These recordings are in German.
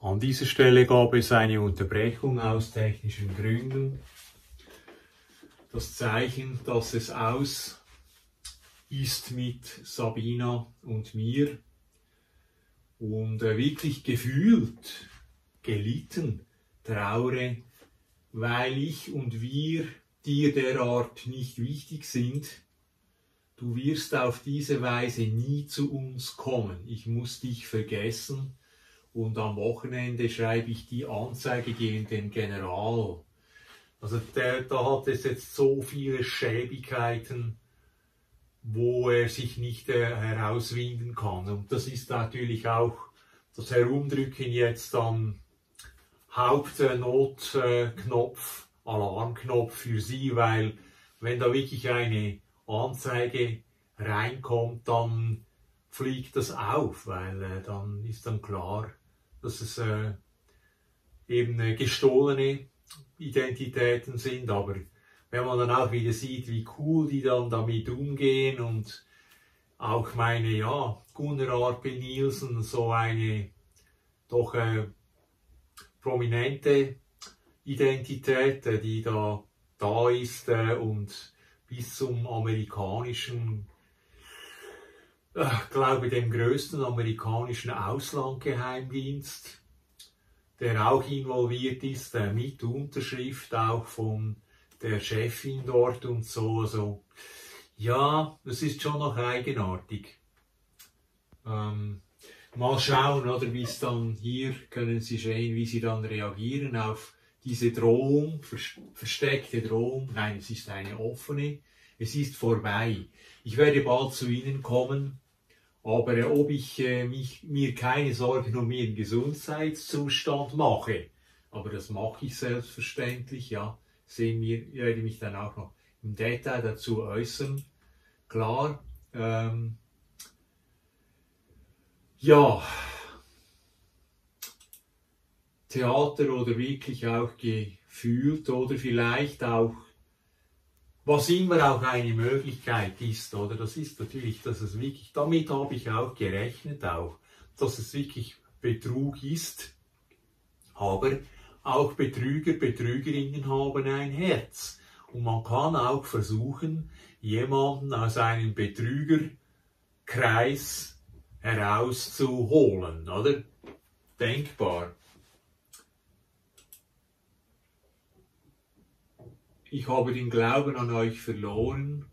An dieser Stelle gab es eine Unterbrechung aus technischen Gründen. Das Zeichen, dass es aus ist mit Sabina und mir und äh, wirklich gefühlt, gelitten, traure, weil ich und wir dir derart nicht wichtig sind. Du wirst auf diese Weise nie zu uns kommen. Ich muss dich vergessen und am Wochenende schreibe ich die Anzeige gegen den General. Also der, da hat es jetzt so viele Schäbigkeiten, wo er sich nicht äh, herauswinden kann. Und das ist natürlich auch das Herumdrücken jetzt am Hauptnotknopf, Alarmknopf für Sie, weil wenn da wirklich eine Anzeige reinkommt, dann fliegt das auf, weil äh, dann ist dann klar, dass es äh, eben gestohlene Identitäten sind, aber wenn man dann auch wieder sieht, wie cool die dann damit umgehen und auch meine, ja, Gunnar Arpe Nielsen, so eine doch äh, prominente Identität, äh, die da da ist äh, und bis zum amerikanischen ich glaube, dem größten amerikanischen Auslandgeheimdienst, der auch involviert ist, mit Unterschrift auch von der Chefin dort und so. Also, ja, das ist schon noch eigenartig. Ähm, mal schauen, oder wie es dann hier können Sie sehen, wie Sie dann reagieren auf diese Drohung, versteckte Drohung. Nein, es ist eine offene. Es ist vorbei. Ich werde bald zu Ihnen kommen aber äh, ob ich äh, mich, mir keine Sorgen um ihren Gesundheitszustand mache, aber das mache ich selbstverständlich, ja, sehen wir, werde mich dann auch noch im Detail dazu äußern. Klar, ähm, ja, Theater oder wirklich auch gefühlt oder vielleicht auch was immer auch eine Möglichkeit ist, oder? Das ist natürlich, dass es wirklich, damit habe ich auch gerechnet, auch, dass es wirklich Betrug ist. Aber auch Betrüger, Betrügerinnen haben ein Herz. Und man kann auch versuchen, jemanden aus einem Betrügerkreis herauszuholen, oder? Denkbar. Ich habe den Glauben an euch verloren.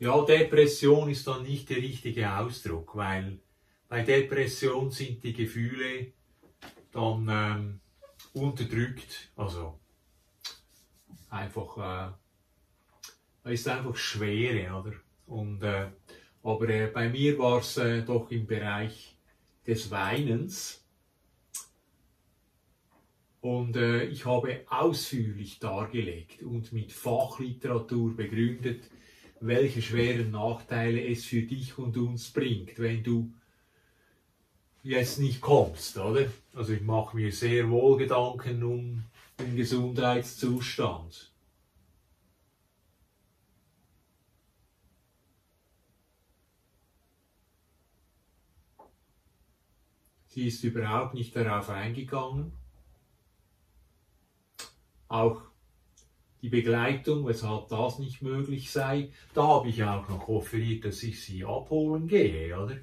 Ja, Depression ist dann nicht der richtige Ausdruck, weil bei Depression sind die Gefühle dann ähm, unterdrückt, also einfach, äh, ist einfach Schwere, oder? Und, äh, aber äh, bei mir war es äh, doch im Bereich des Weinens, und äh, ich habe ausführlich dargelegt und mit Fachliteratur begründet, welche schweren Nachteile es für dich und uns bringt, wenn du jetzt nicht kommst, oder? Also ich mache mir sehr wohl Gedanken um den Gesundheitszustand. Sie ist überhaupt nicht darauf eingegangen auch die Begleitung, weshalb das nicht möglich sei. Da habe ich auch noch offeriert, dass ich sie abholen gehe, oder?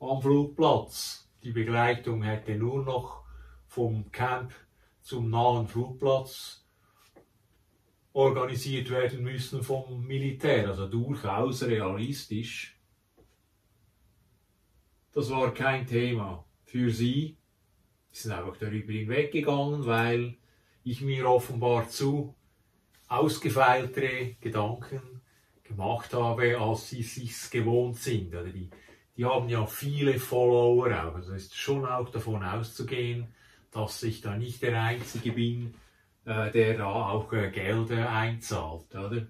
Am Flugplatz. Die Begleitung hätte nur noch vom Camp zum nahen Flugplatz organisiert werden müssen vom Militär, also durchaus realistisch. Das war kein Thema für sie. Sie sind einfach darüber hinweggegangen, weil ich mir offenbar zu ausgefeiltere Gedanken gemacht habe, als sie sich gewohnt sind. Oder die, die haben ja viele Follower auch. Also ist schon auch davon auszugehen, dass ich da nicht der Einzige bin, äh, der da auch äh, Gelder einzahlt. Oder?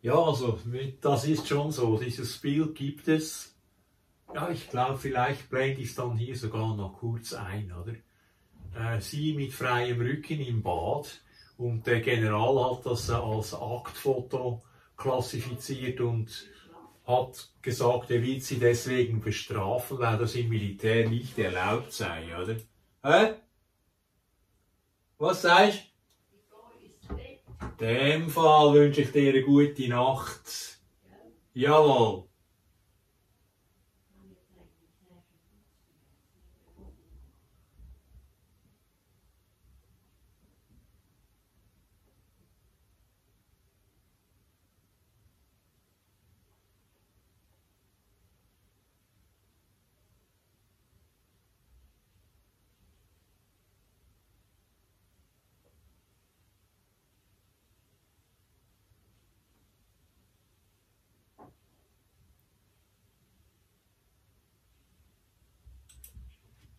Ja, also das ist schon so. Dieses Bild gibt es. Ja, ich glaube, vielleicht blende ich es dann hier sogar noch kurz ein, oder? Äh, sie mit freiem Rücken im Bad und der General hat das als Aktfoto klassifiziert und hat gesagt, er wird sie deswegen bestrafen, weil das im Militär nicht erlaubt sei, oder? Hä? Was sagst du? In dem Fall wünsche ich dir eine gute Nacht. Jawohl.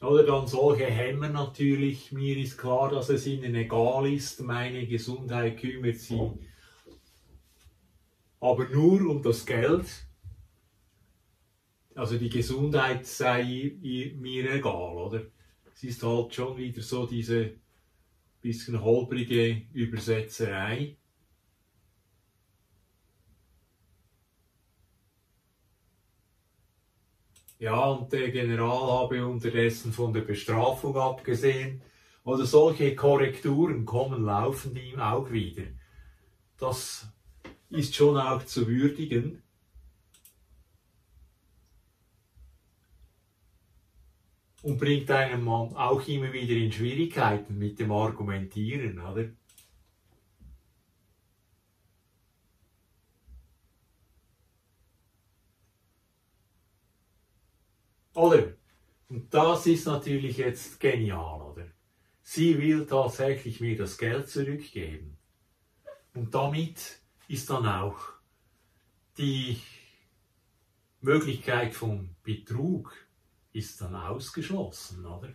Oder dann solche Hämmer natürlich. Mir ist klar, dass es ihnen egal ist. Meine Gesundheit kümmert sie aber nur um das Geld. Also die Gesundheit sei mir egal, oder? Es ist halt schon wieder so diese bisschen holprige Übersetzerei. Ja, und der General habe unterdessen von der Bestrafung abgesehen. Oder solche Korrekturen kommen laufend ihm auch wieder. Das ist schon auch zu würdigen. Und bringt einen Mann auch immer wieder in Schwierigkeiten mit dem Argumentieren, oder? Oder? Und das ist natürlich jetzt genial, oder? Sie will tatsächlich mir das Geld zurückgeben. Und damit ist dann auch die Möglichkeit von Betrug ist dann ausgeschlossen, oder?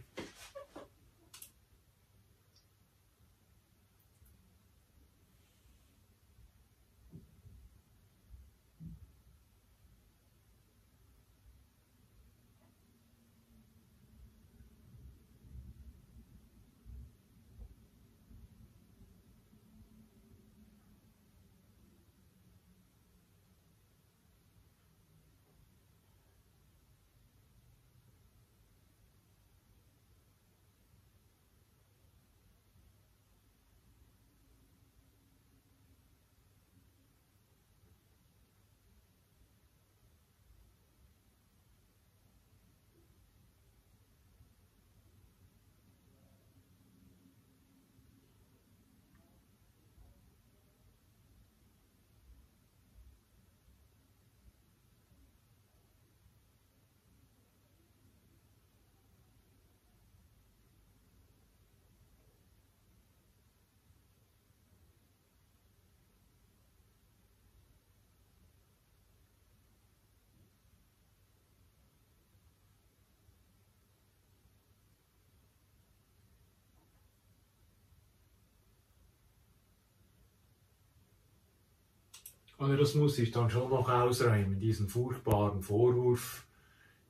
Aber das muss ich dann schon noch ausräumen, diesen furchtbaren Vorwurf,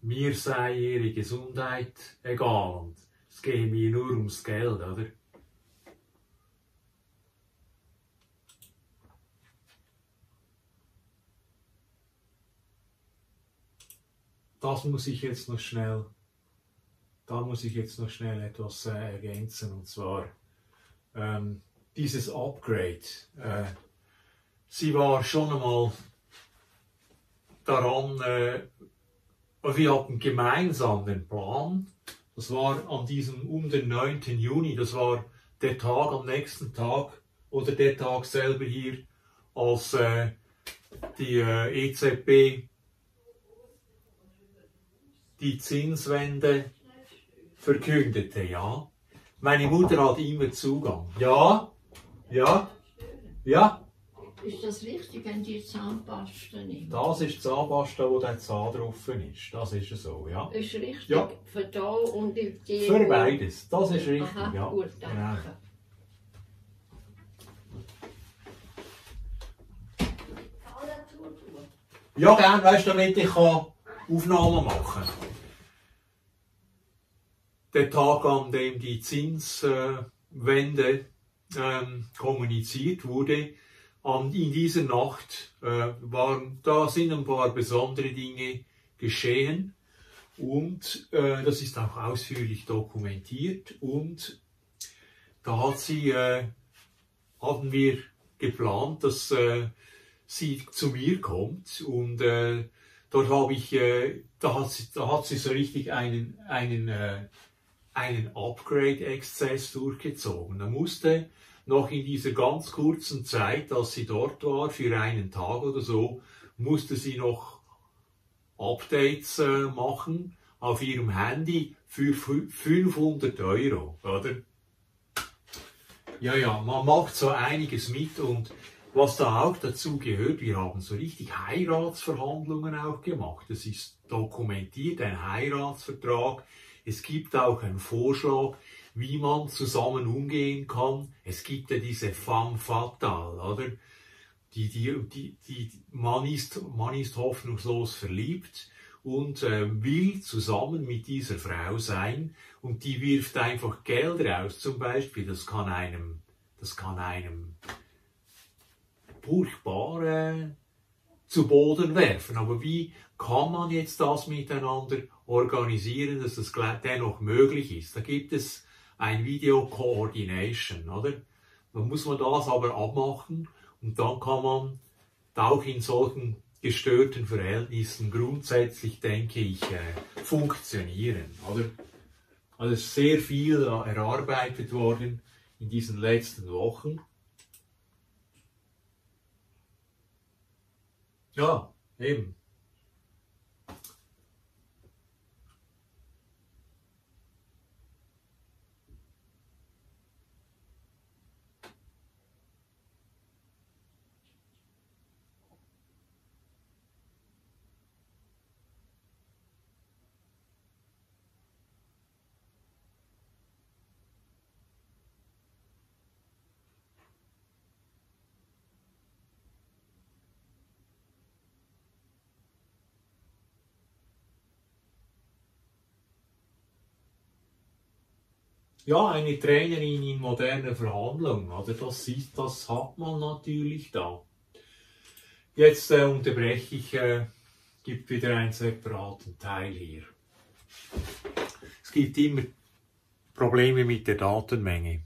mir sei ihre Gesundheit egal und es gehe mir nur ums Geld, oder? Das muss ich jetzt noch schnell, da muss ich jetzt noch schnell etwas äh, ergänzen und zwar ähm, dieses Upgrade. Äh, sie war schon einmal daran, äh, wir hatten gemeinsam den Plan. Das war an diesem, um den 9. Juni, das war der Tag am nächsten Tag oder der Tag selber hier, als äh, die äh, EZB die Zinswende verkündete, ja. Meine Mutter hat immer Zugang. Ja, ja, ja. Ist das richtig, wenn die Zahnpasta nimmt? Das ist die Zahnpasta, wo der Zahn drauf ist. Das ist so, ja. Ist richtig Ja. für da und die... Für beides. Das ist richtig, Aha, ja. gut, Genau. danke. Ja, gern, weißt du, damit ich Aufnahmen machen kann. Der Tag, an dem die Zinswende ähm, kommuniziert wurde, an, in dieser Nacht äh, waren, da sind ein paar besondere Dinge geschehen und äh, das ist auch ausführlich dokumentiert und da hat sie, äh, haben wir geplant, dass äh, sie zu mir kommt und äh, dort habe ich, äh, da, hat sie, da hat sie so richtig einen, einen, äh, einen Upgrade-Exzess durchgezogen. Da musste noch in dieser ganz kurzen Zeit, als sie dort war, für einen Tag oder so, musste sie noch Updates äh, machen auf ihrem Handy für 500 Euro, oder? Ja, ja, man macht so einiges mit und was da auch dazu gehört, wir haben so richtig Heiratsverhandlungen auch gemacht. Es ist dokumentiert, ein Heiratsvertrag. Es gibt auch einen Vorschlag, wie man zusammen umgehen kann. Es gibt ja diese femme fatale, oder? Die, die, die, die, man, ist, man ist hoffnungslos verliebt und äh, will zusammen mit dieser Frau sein und die wirft einfach Geld raus, zum Beispiel. Das kann einem, das kann einem furchtbar äh, zu Boden werfen. Aber wie kann man jetzt das miteinander organisieren, dass das dennoch möglich ist? Da gibt es ein Video Coordination, oder? Dann muss man das aber abmachen und dann kann man auch in solchen gestörten Verhältnissen grundsätzlich, denke ich, äh, funktionieren, oder? Also sehr viel erarbeitet worden in diesen letzten Wochen. Ja, eben. Ja, eine Trainerin in moderner Verhandlung, oder? Das, ist, das hat man natürlich da. Jetzt äh, unterbreche ich, äh, gibt wieder einen separaten Teil hier. Es gibt immer Probleme mit der Datenmenge.